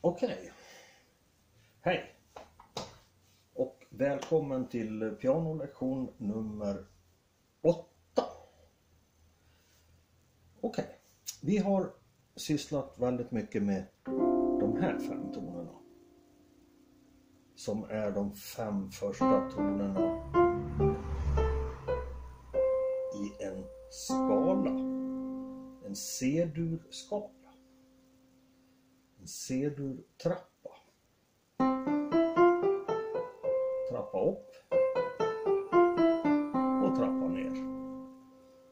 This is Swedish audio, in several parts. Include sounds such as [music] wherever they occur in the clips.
Okej. Hej. Och välkommen till pianolektion nummer åtta. Okej. Vi har sysslat väldigt mycket med de här fem tonerna. Som är de fem första tonerna i en skala. En C-dur-skala. C-dur-trappa. Trappa upp och trappa ner.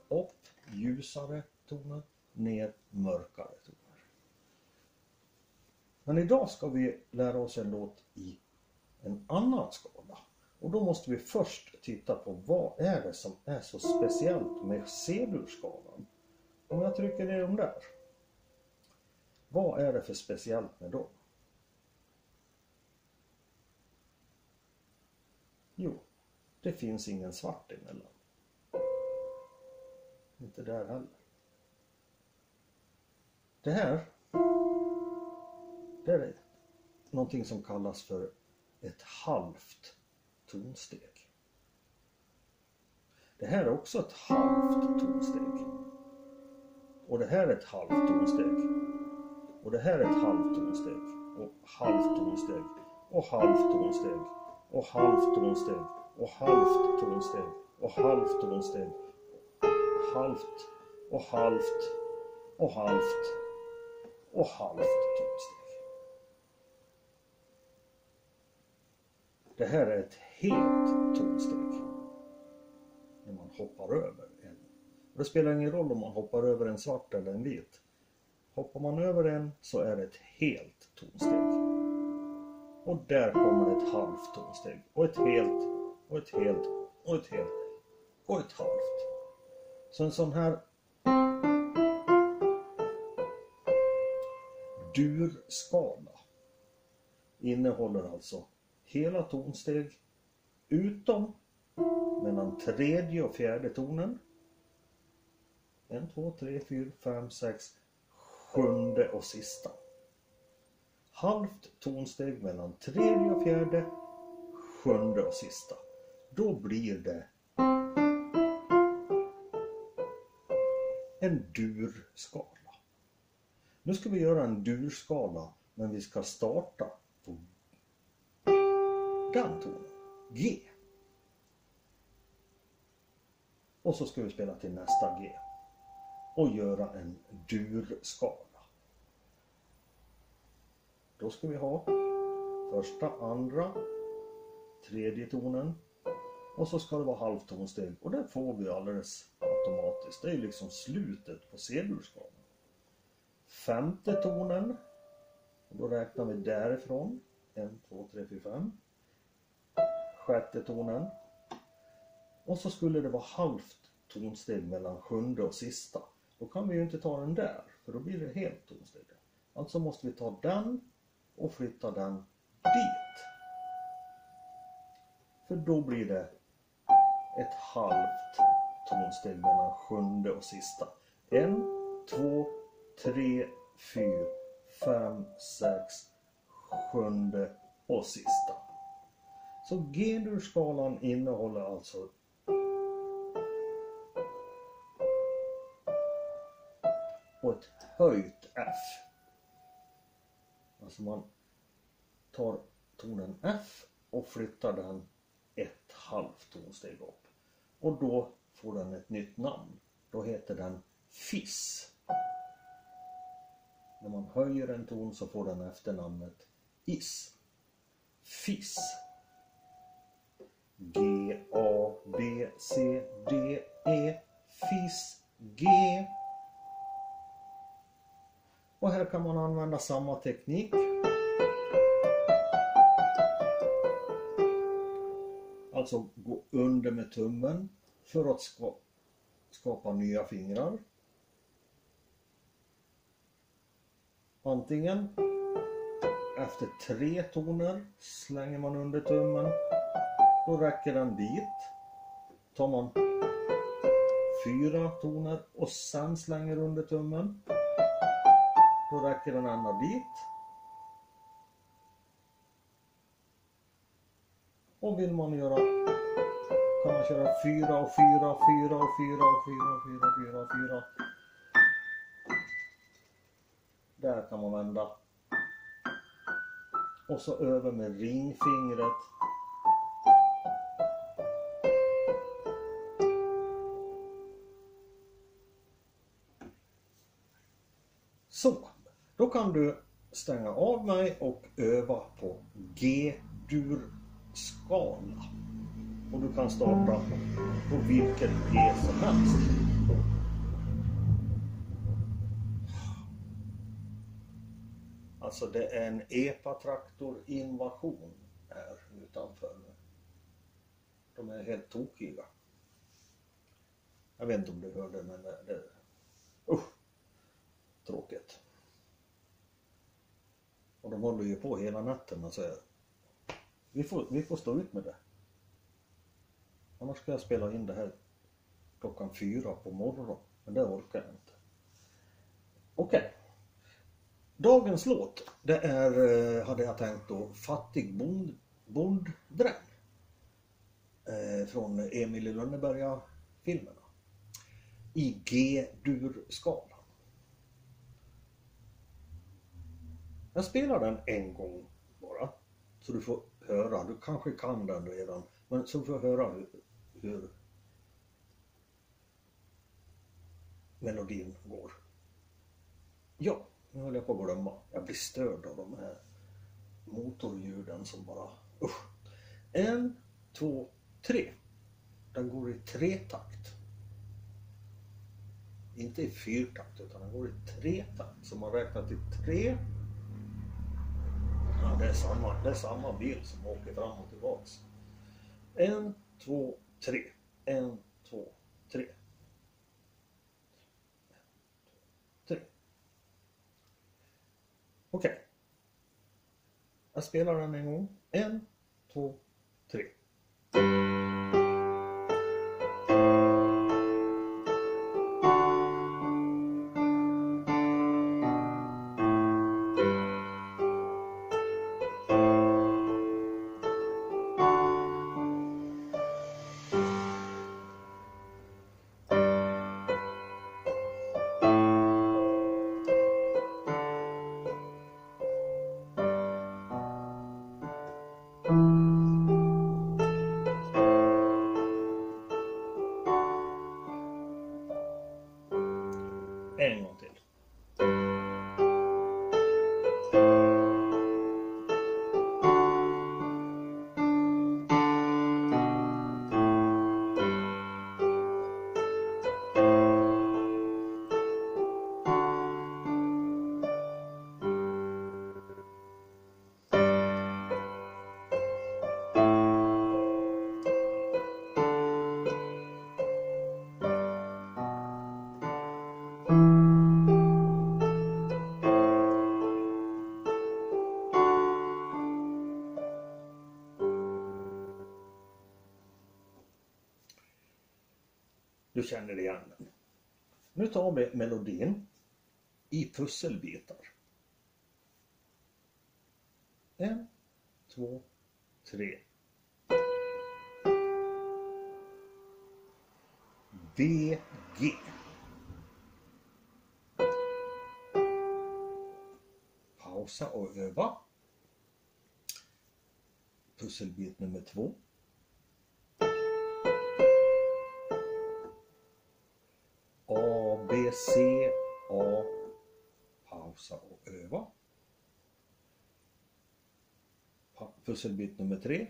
Upp ljusare toner, ner mörkare toner. Men idag ska vi lära oss en låt i en annan skala. Och då måste vi först titta på vad är det som är så speciellt med C-dur-skalan. Om jag trycker ner dem där. Vad är det för speciellt med dem? Jo, det finns ingen svart emellan. Inte där heller. Det här, det är någonting som kallas för ett halvt tonsteg. Det här är också ett halvt tonsteg. Och det här är ett halvt tonsteg. Och det här är ett halvt tonsteg. Och halvt tonsteg. Och halvt tonsteg. Och halvt tonsteg. Och halvt tonsteg. Och halvtonsteg. Halvt. Och halvt. Och halvt. Och halvt tonsteg. Det här är ett helt tonsteg. När man hoppar över en. Och det spelar ingen roll om man hoppar över en svart eller en vit. Hoppar man över en så är det ett helt tonsteg. Och där kommer ett halvt tonsteg. Och ett helt. Och ett helt. Och ett helt. Och ett halvt. Så en sån här durskala innehåller alltså hela tonsteg utom mellan tredje och fjärde tonen. En, två, tre, fyra, fem, sex, sjunde och sista. Halvt tonsteg mellan tredje och fjärde, sjunde och sista. Då blir det en durskala. Nu ska vi göra en durskala men vi ska starta på den tonen, G. Och så ska vi spela till nästa G och göra en durskala. Då ska vi ha första, andra, tredje tonen och så ska det vara halvtonsteg och det får vi alldeles automatiskt. Det är liksom slutet på C-durskalan. Femte tonen, och då räknar vi därifrån. En, två, tre, fyra, fem. Sjätte tonen. Och så skulle det vara halvt tonsteg mellan sjunde och sista. Då kan vi ju inte ta den där, för då blir det helt tonsteg. Alltså måste vi ta den och flytta den dit. För då blir det ett halvt tonsteg mellan sjunde och sista. En, två, tre, fyra, fem, sex, sjunde och sista. Så G-dur-skalan innehåller alltså och ett höjt F. Alltså man tar tonen F och flyttar den ett halvt tonsteg upp. Och då får den ett nytt namn. Då heter den Fiss. När man höjer en ton så får den efternamnet Is. Fiss. G, A, B, C, D, E, Fiss, G. Och här kan man använda samma teknik. Alltså gå under med tummen för att ska, skapa nya fingrar. Antingen efter tre toner slänger man under tummen. Då räcker den dit. Tar man fyra toner och sen slänger under tummen. Då räcker den andra dit. Och vill man göra kan man köra fyra och fyra och fyra och fyra och fyra och fyra och fyra och fyra. Där kan man vända. Och så över med ringfingret då kan du stänga av mig och öva på G-dur-skala. Och du kan starta på vilket G som helst. Alltså det är en epatraktor-invasion här utanför. De är helt tokiga. Jag vet inte om du hörde men det, det usch, tråkigt. Och de håller ju på hela natten så vi får, vi får stå ut med det. Annars ska jag spela in det här klockan fyra på morgonen. Men det orkar jag inte. Okej. Okay. Dagens låt, det är, eh, hade jag tänkt då, Fattig bond, bonddräng. Eh, från Emil i Lönneberga filmerna. I G-dur-skala. Jag spelar den en gång bara. Så du får höra, du kanske kan den redan. Men så får du höra hur, hur melodin går. Ja, nu håller jag på att glömma. Jag blir störd av de här motorljuden som bara usch. En, två, tre. Den går i tretakt. Inte i fyrtakt utan den går i tretakt. Så man räknar till tre. Ja, det, är samma, det är samma bil som åker fram och tillbaks. En, två, tre. En, två, tre. Tre. Okej. Okay. Jag spelar den en gång. En, två, tre. Du känner igen den. Nu tar vi melodin i pusselbitar. En, två, tre. VG. Pausa och öva. Pusselbit nummer två. C, A, pausa och öva. Pusselbit nummer tre.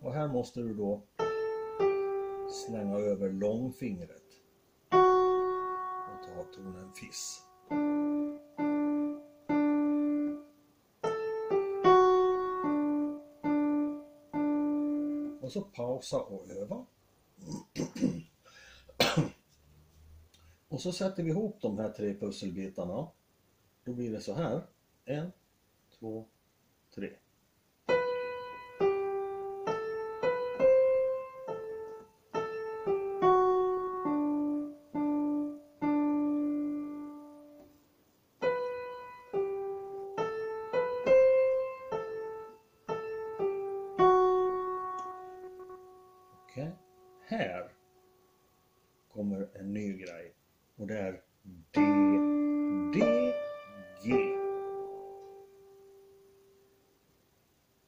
Och här måste du då slänga över långfingret och ta tonen Fiss. Och så pausa och öva. Och så sätter vi ihop de här tre pusselbitarna. Då blir det så här. En, två, tre.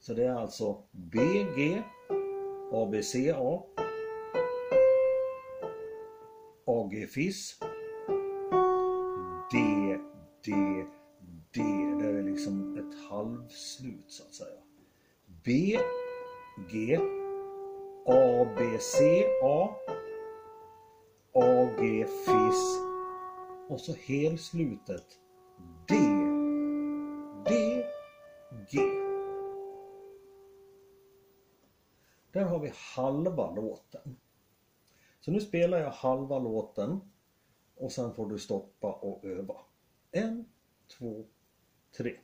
Så det är alltså B, G, A, B, C, A, A, G, FIS, D, D, D. Det är liksom ett halvslut så att säga. B, G, A, B, C, A, A, G, FIS och så helslutet D, halva låten. Så nu spelar jag halva låten och sen får du stoppa och öva. En, två, tre.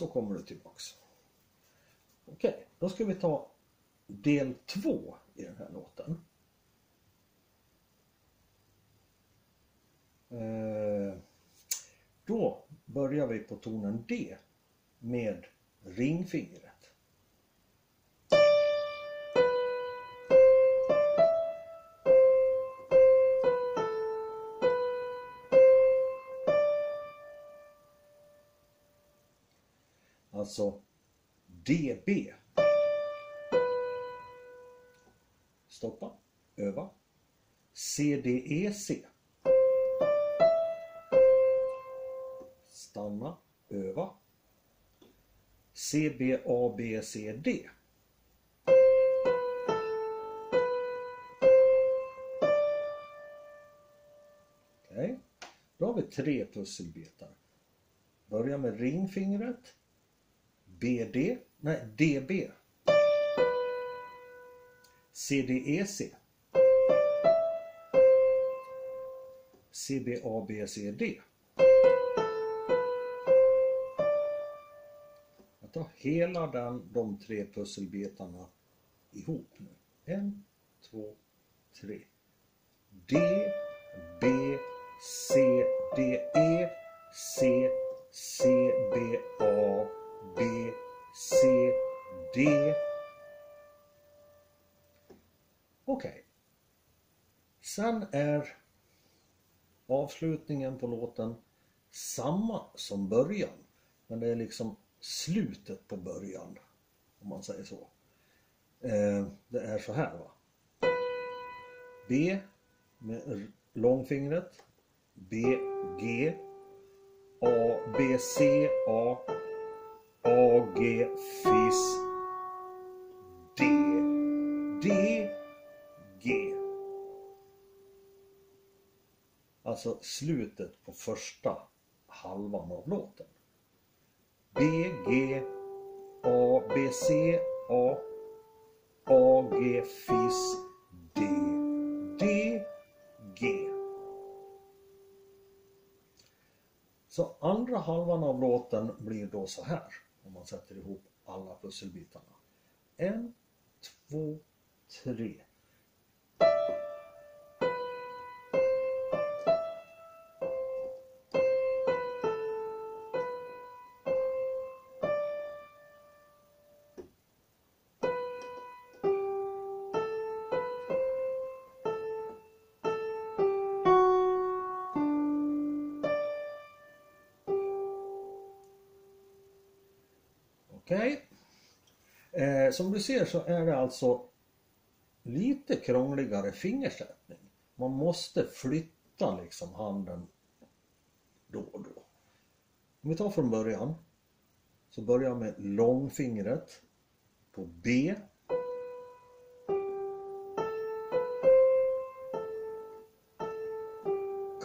Så kommer du tillbaks. Okej, då ska vi ta del två i den här låten. Eh, då börjar vi på tonen D med ringfingret. Alltså DB. Stoppa, öva. CDEC. E, Stanna, öva. CBABCD. Okej, då har vi tre pusselbitar. Börja med ringfingret. BD, nej DB. CDEC. CBABCD. Jag tar hela den, de tre pusselbitarna ihop nu. En, två, tre. D, B, C, D, E, C, C, B, A, B, C, D. Okej. Sen är avslutningen på låten samma som början. Men det är liksom slutet på början. Om man säger så. Eh, det är så här va. B med långfingret. B, G. A, B, C, A. A, G, FIS. D, D, G. Alltså slutet på första halvan av låten. B, G, A, B, C, A, A, G, FIS, D, D, G. Så andra halvan av låten blir då så här om man sätter ihop alla pusselbitarna. En, två, tre. Okej. Eh, som du ser så är det alltså lite krångligare fingersättning. Man måste flytta liksom handen då och då. Om vi tar från början. Så börjar jag med långfingret på B.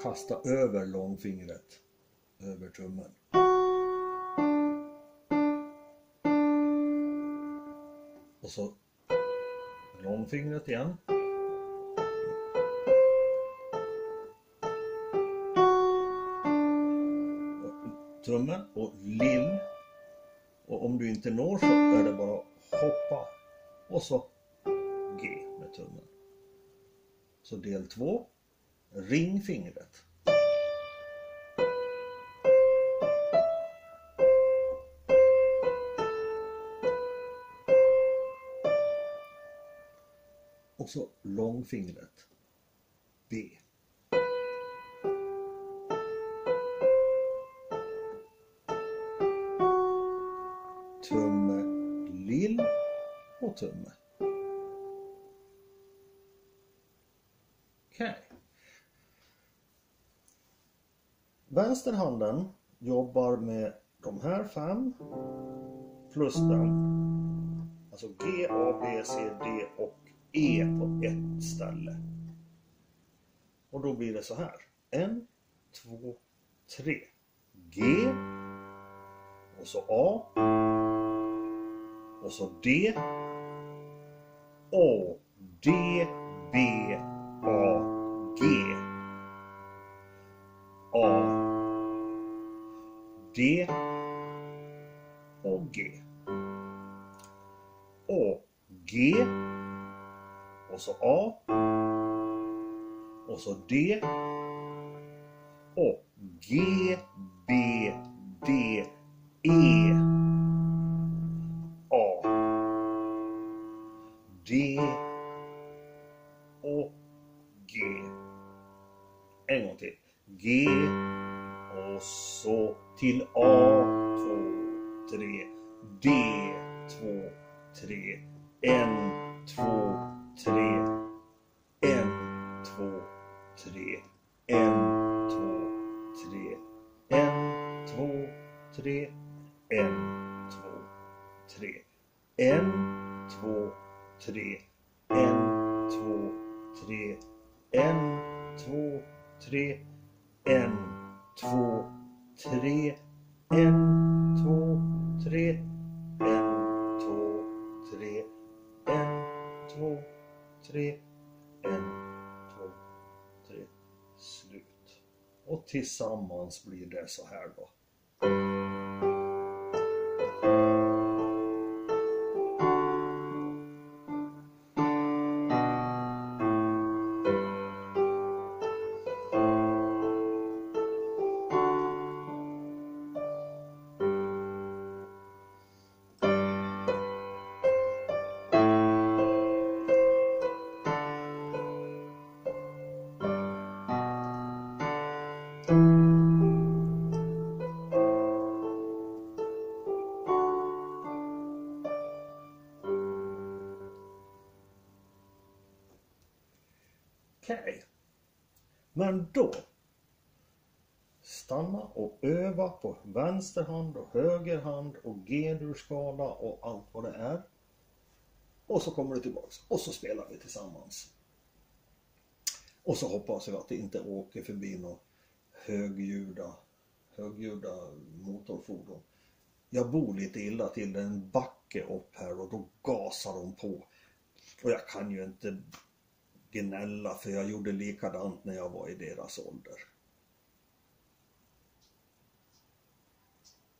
Kasta över långfingret över tummen. så långfingret igen. Trummen och lill. Och om du inte når så är det bara hoppa och så G med tummen. Så del 2, ringfingret. Och så långfingret. B. Tumme, lill och tumme. Okej. Vänsterhanden jobbar med de här fem plus den. Alltså G, A, B, C, D och E på ett ställe. Och då blir det så här. En, två, tre. G. Och så A. Och så D. A, D, B, A, G. A. D. Och G. A, G. Och så A. Och så D. Och G, B, D, E. A. D. Och G. En gång till. G. Och så till A. Två, tre. D. Två, tre. En, två, tre. En, två, tre. En, två, tre. En, två, tre. En, två, tre. En, två, tre. En, två, tre. En, två, tre. En, två, tre. En, två, tre. En, två, tre. En, två, tre. En, två, tre. Slut. Och tillsammans blir det så här då. Då stanna och öva på vänster hand och höger hand och g-durskala och allt vad det är. Och så kommer du tillbaks och så spelar vi tillsammans. Och så hoppas jag att det inte åker förbi några högljudda, högljudda motorfordon. Jag bor lite illa till, det är en backe upp här och då gasar de på. Och jag kan ju inte gnälla för jag gjorde likadant när jag var i deras ålder.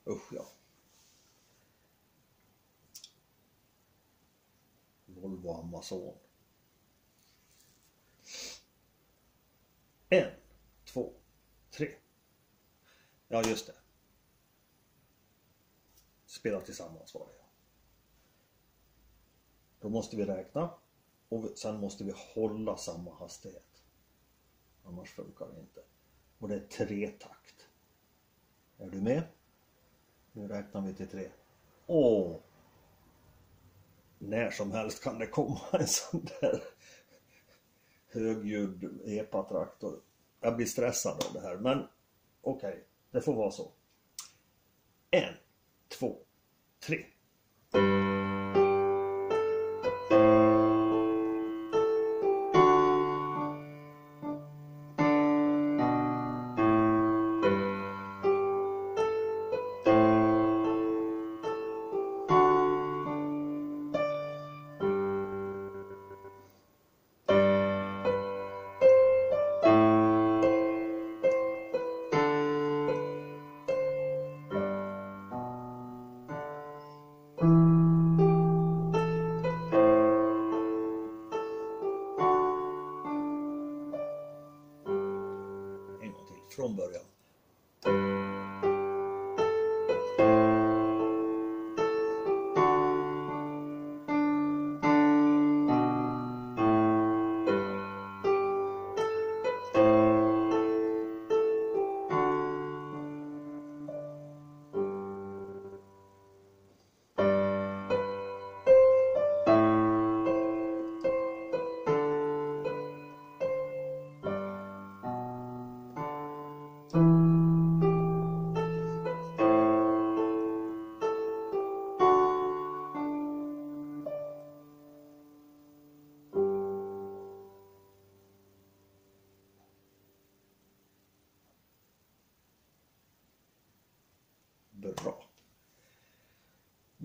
Usch ja. Volvo Amazon. En, två, tre. Ja, just det. Spela tillsammans var det ja. Då måste vi räkna och sen måste vi hålla samma hastighet. Annars funkar det inte. Och det är tre takt. Är du med? Nu räknar vi till tre. Åh! När som helst kan det komma [laughs] en sån där högljudd epatraktor. Jag blir stressad av det här men okej, okay, det får vara så. En, två, tre.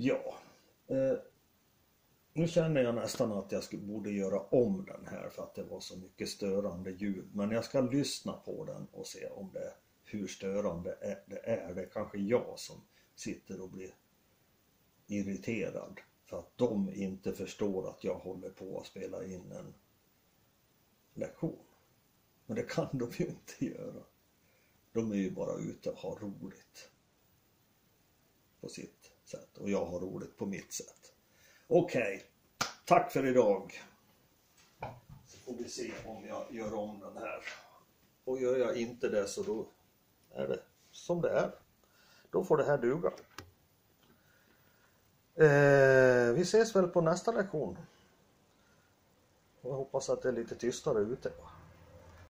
Ja. Eh, nu känner jag nästan att jag skulle, borde göra om den här för att det var så mycket störande ljud. Men jag ska lyssna på den och se om det, hur störande det är. Det är kanske jag som sitter och blir irriterad för att de inte förstår att jag håller på att spela in en lektion. Men det kan de ju inte göra. De är ju bara ute och har roligt på sitt sätt och jag har roligt på mitt sätt. Okej, okay. tack för idag. Så får vi se om jag gör om den här. Och gör jag inte det så då är det som det är. Då får det här duga. Eh, vi ses väl på nästa lektion. Jag hoppas att det är lite tystare ute.